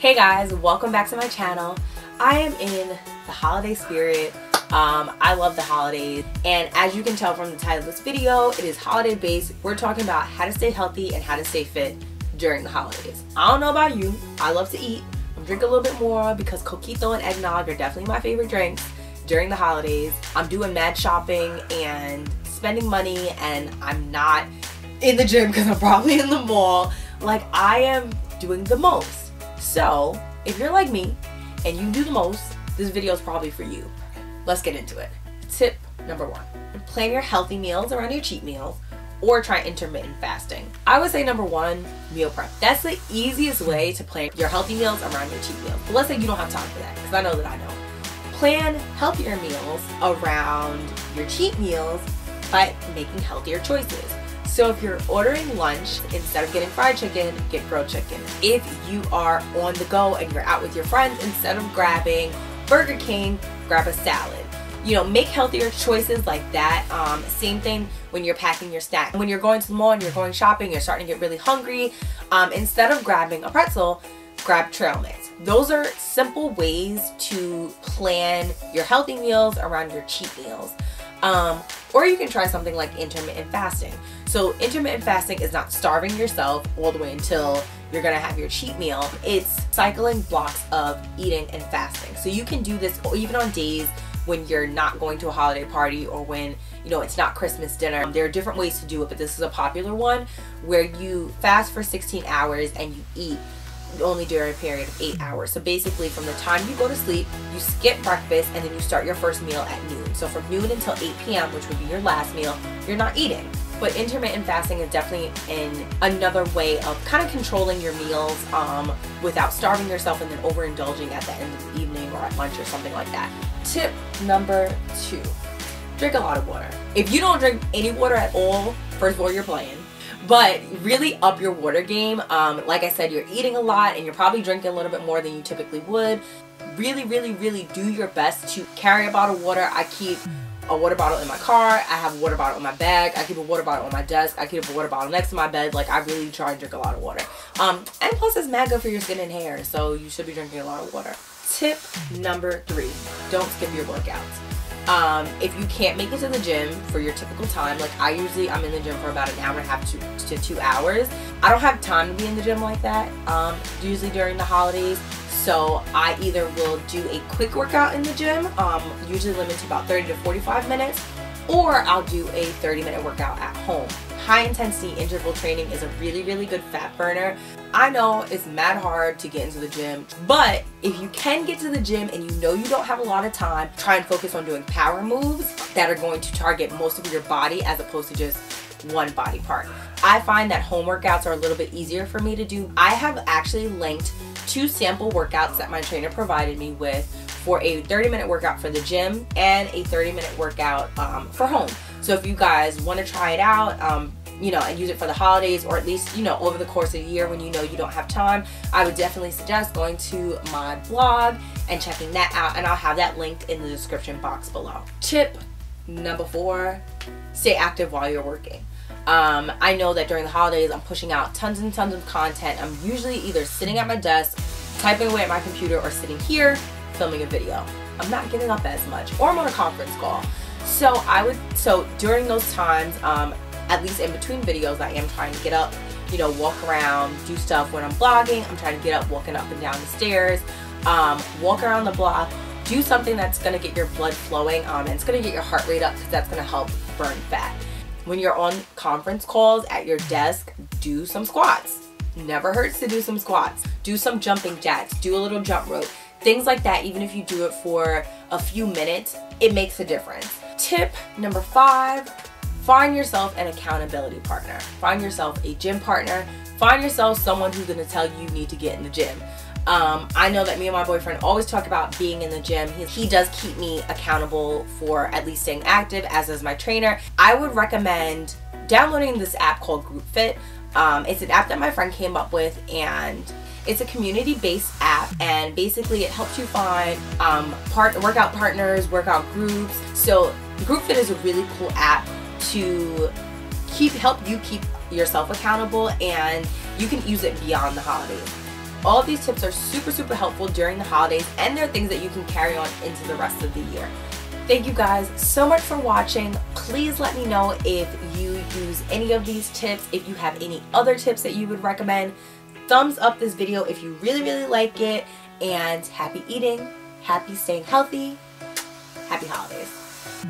Hey guys, welcome back to my channel. I am in the holiday spirit. Um, I love the holidays and as you can tell from the title of this video, it is holiday based. We're talking about how to stay healthy and how to stay fit during the holidays. I don't know about you, I love to eat. I'm drinking a little bit more because coquito and eggnog are definitely my favorite drinks during the holidays. I'm doing mad shopping and spending money and I'm not in the gym because I'm probably in the mall. Like I am doing the most. So if you're like me and you do the most, this video is probably for you. Let's get into it. Tip number one, plan your healthy meals around your cheat meals or try intermittent fasting. I would say number one, meal prep. That's the easiest way to plan your healthy meals around your cheat meals. But let's say you don't have time for that, because I know that I know. Plan healthier meals around your cheat meals by making healthier choices. So if you're ordering lunch, instead of getting fried chicken, get grilled chicken. If you are on the go and you're out with your friends, instead of grabbing Burger King, grab a salad. You know, make healthier choices like that. Um, same thing when you're packing your snack. When you're going to the mall and you're going shopping, you're starting to get really hungry. Um, instead of grabbing a pretzel, grab trail mix. Those are simple ways to plan your healthy meals around your cheat meals. Um, or you can try something like intermittent fasting. So intermittent fasting is not starving yourself all the way until you're gonna have your cheat meal. It's cycling blocks of eating and fasting. So you can do this even on days when you're not going to a holiday party or when you know it's not Christmas dinner. There are different ways to do it, but this is a popular one where you fast for 16 hours and you eat only during a period of eight hours. So basically from the time you go to sleep, you skip breakfast and then you start your first meal at noon. So from noon until 8 p.m., which would be your last meal, you're not eating. But intermittent fasting is definitely in another way of kind of controlling your meals um, without starving yourself and then overindulging at the end of the evening or at lunch or something like that. Tip number two, drink a lot of water. If you don't drink any water at all, first of all, you're playing but really up your water game. Um, like I said, you're eating a lot and you're probably drinking a little bit more than you typically would. Really, really, really do your best to carry a bottle of water. I keep a water bottle in my car. I have a water bottle in my bag. I keep a water bottle on my desk. I keep a water bottle next to my bed. Like I really try and drink a lot of water. Um, and plus it's mad good for your skin and hair. So you should be drinking a lot of water. Tip number three, don't skip your workouts. Um, if you can't make it to the gym for your typical time, like I usually, I'm in the gym for about an hour and a half to, to two hours. I don't have time to be in the gym like that, um, usually during the holidays. So I either will do a quick workout in the gym, um, usually limited to about 30 to 45 minutes, or I'll do a 30 minute workout at home. High intensity interval training is a really, really good fat burner. I know it's mad hard to get into the gym, but if you can get to the gym and you know you don't have a lot of time, try and focus on doing power moves that are going to target most of your body as opposed to just one body part. I find that home workouts are a little bit easier for me to do. I have actually linked two sample workouts that my trainer provided me with for a 30 minute workout for the gym and a 30 minute workout um, for home. So if you guys want to try it out, um, you know, and use it for the holidays or at least, you know, over the course of the year when you know you don't have time, I would definitely suggest going to my blog and checking that out. And I'll have that linked in the description box below. Tip number four, stay active while you're working. Um, I know that during the holidays, I'm pushing out tons and tons of content. I'm usually either sitting at my desk, typing away at my computer, or sitting here filming a video. I'm not getting up as much, or I'm on a conference call. So I would, so during those times, um, at least in between videos, I am trying to get up, you know, walk around, do stuff when I'm blogging, I'm trying to get up, walking up and down the stairs, um, walk around the block, do something that's gonna get your blood flowing um, and it's gonna get your heart rate up because that's gonna help burn fat. When you're on conference calls at your desk, do some squats. Never hurts to do some squats. Do some jumping jacks, do a little jump rope. Things like that, even if you do it for a few minutes, it makes a difference. Tip number five, Find yourself an accountability partner. Find yourself a gym partner. Find yourself someone who's gonna tell you you need to get in the gym. Um, I know that me and my boyfriend always talk about being in the gym. He, he does keep me accountable for at least staying active, as does my trainer. I would recommend downloading this app called GroupFit. Um, it's an app that my friend came up with and it's a community-based app and basically it helps you find um, part workout partners, workout groups. So GroupFit is a really cool app to keep help you keep yourself accountable and you can use it beyond the holidays. All these tips are super, super helpful during the holidays and they're things that you can carry on into the rest of the year. Thank you guys so much for watching. Please let me know if you use any of these tips, if you have any other tips that you would recommend. Thumbs up this video if you really, really like it. And happy eating, happy staying healthy, happy holidays.